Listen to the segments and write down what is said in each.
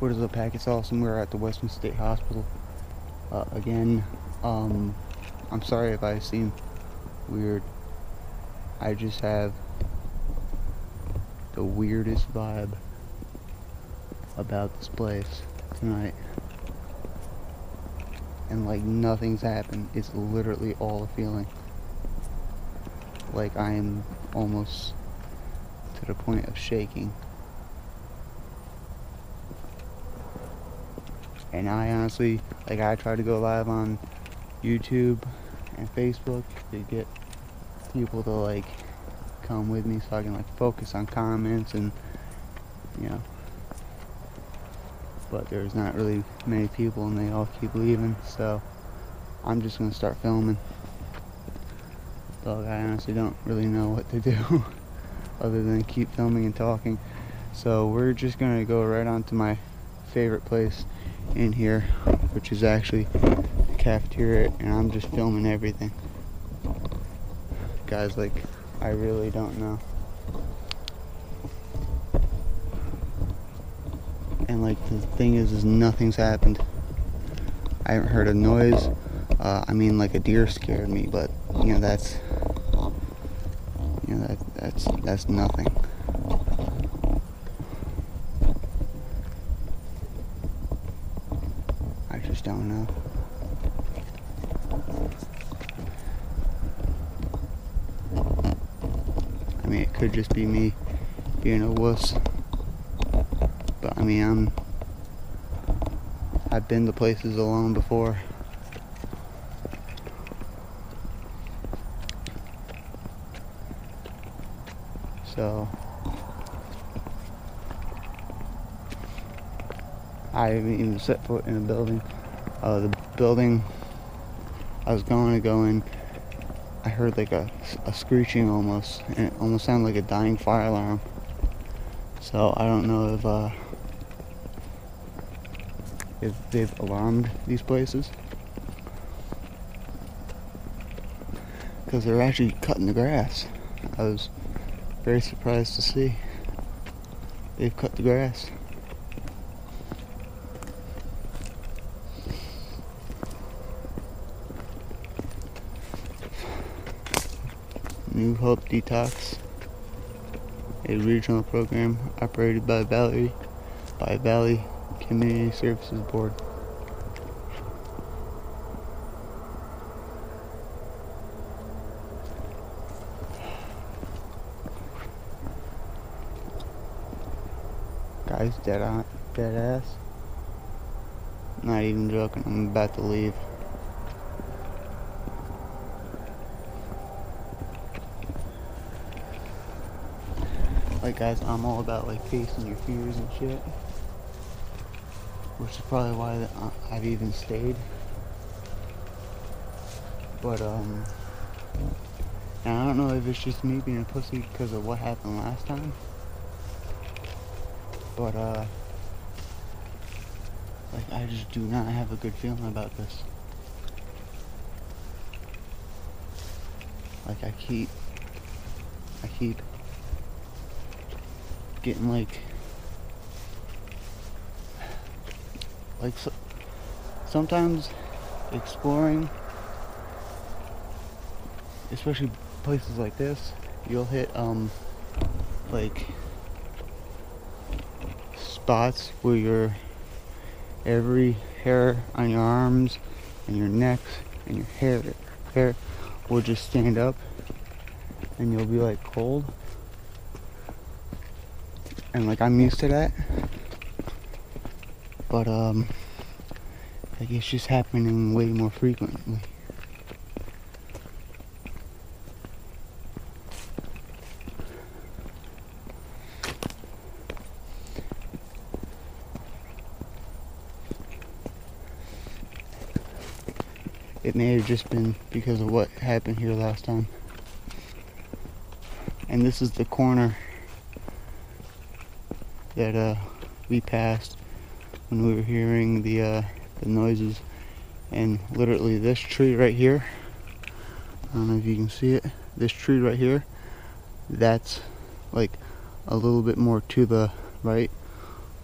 What is up, Pack? It's awesome. We're at the Western State Hospital uh, again. Um, I'm sorry if I seem weird. I just have the weirdest vibe about this place tonight. And like nothing's happened. It's literally all a feeling. Like I am almost to the point of shaking. And I honestly, like, I tried to go live on YouTube and Facebook to get people to, like, come with me so I can, like, focus on comments and, you know. But there's not really many people and they all keep leaving, so I'm just gonna start filming. Dog, I honestly don't really know what to do other than keep filming and talking. So we're just gonna go right on to my favorite place in here, which is actually the cafeteria, and I'm just filming everything. Guys, like, I really don't know. And like, the thing is, is nothing's happened. I haven't heard a noise. Uh, I mean, like a deer scared me, but you know that's, you know that that's that's nothing. I just don't know. I mean, it could just be me being a wuss. But I mean, I'm. I've been to places alone before. So. I haven't even set foot in a building. Uh, the building I was going to go in, I heard like a, a screeching almost, and it almost sounded like a dying fire alarm. So I don't know if uh, if they've alarmed these places because they're actually cutting the grass. I was very surprised to see they've cut the grass. New Hope Detox, a regional program operated by Valley by Valley Community Services Board. Guys, dead on, dead ass. Not even joking. I'm about to leave. Like guys, I'm all about like facing your fears and shit. Which is probably why I've even stayed. But um, and I don't know if it's just me being a pussy because of what happened last time. But uh, like I just do not have a good feeling about this. Like I keep, I keep getting like like so, sometimes exploring especially places like this you'll hit um like spots where your every hair on your arms and your necks and your hair hair will just stand up and you'll be like cold and like I'm used to that. But um like it's just happening way more frequently. It may have just been because of what happened here last time. And this is the corner that uh, we passed when we were hearing the uh, the noises, and literally this tree right here. I don't know if you can see it. This tree right here, that's like a little bit more to the right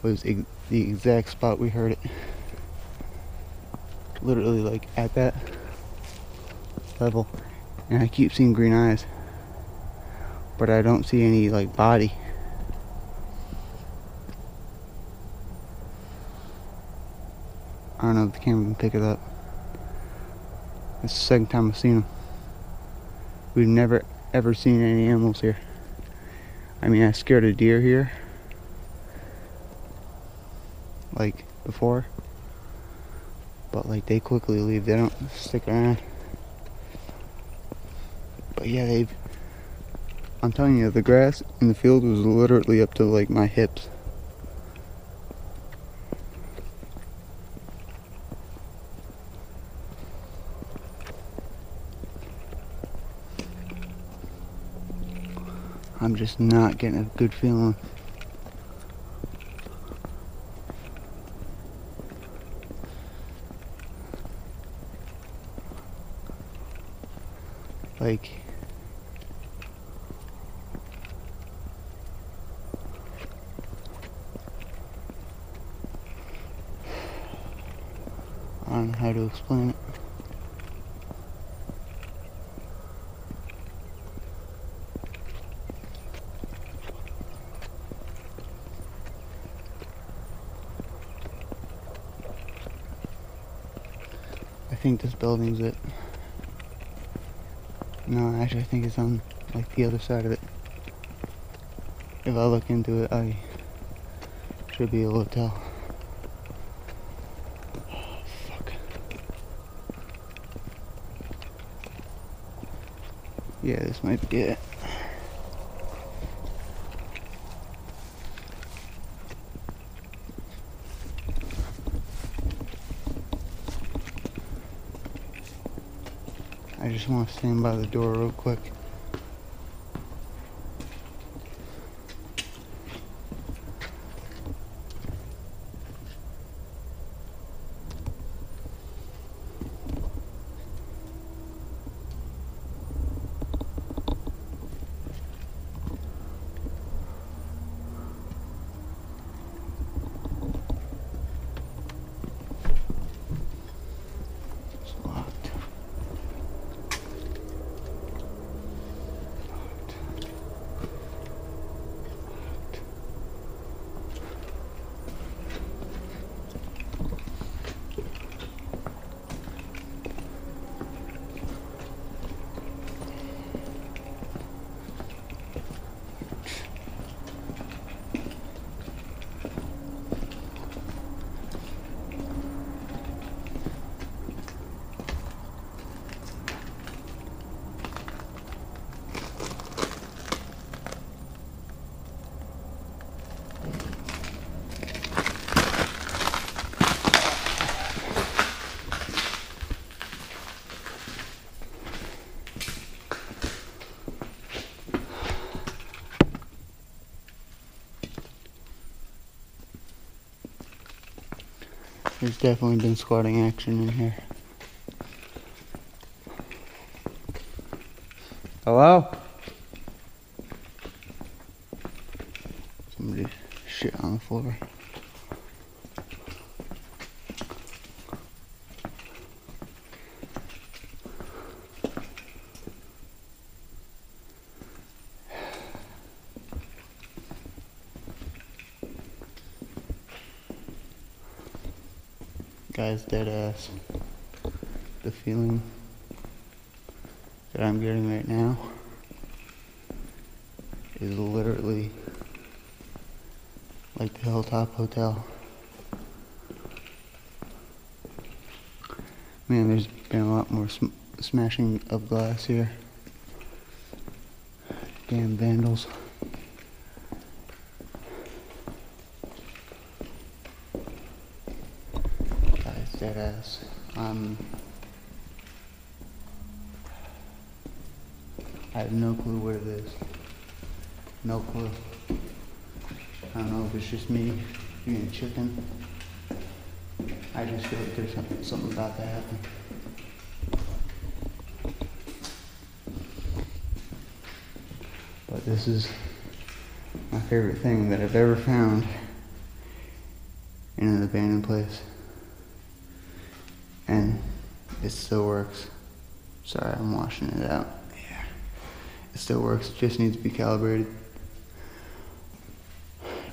was ex- the exact spot we heard it. Literally, like at that level. And I keep seeing green eyes, but I don't see any like body. I don't know if the camera can pick it up. It's the second time I've seen them. We've never ever seen any animals here. I mean, I scared a deer here, like before, but like they quickly leave. They don't stick around. But yeah, they've. I'm telling you, the grass in the field was literally up to like my hips. I'm just not getting a good feeling. Like, I don't know how to explain it. I think this building's it. No, actually, I think it's on like the other side of it. If I look into it, I should be able to tell. Oh, fuck. Yeah, this might be it. I just want to stand by the door real quick. There's definitely been squatting action in here. Hello? Somebody shit on the floor. Guy's dead ass. The feeling that I'm getting right now is literally like the Hilltop Hotel. Man, there's been a lot more sm- smashing of glass here. Damn vandals. Um, I have no clue what it is. No clue. I don't know if it's just me being a chicken. I just feel like there's something, something about to happen. But this is my favorite thing that I've ever found in an abandoned place. And it still works. Sorry, I'm washing it out. Yeah. It still works, it just needs to be calibrated.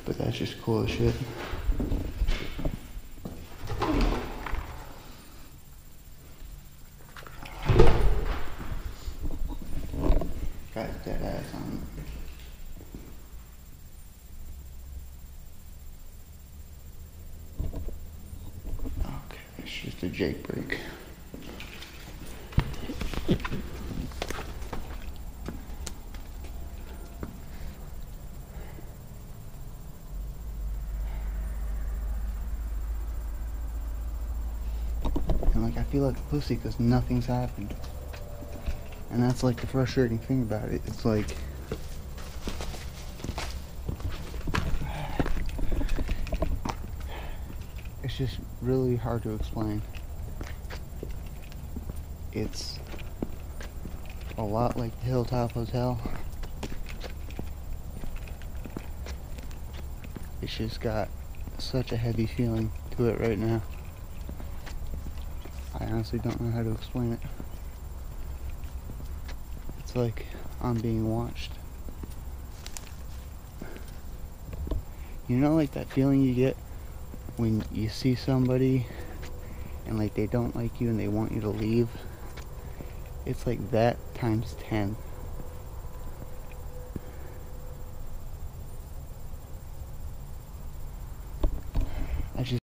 But that's just cool as shit. Got dead ass on it. Okay, it's just a Jake break. And like I feel like a pussy because nothing's happened. And that's like the frustrating thing about it. It's like it's just really hard to explain. It's a lot like the Hilltop Hotel. It's just got such a heavy feeling to it right now. I honestly don't know how to explain it. It's like I'm being watched. You know, like that feeling you get when you see somebody and like they don't like you and they want you to leave? It's like that times 10.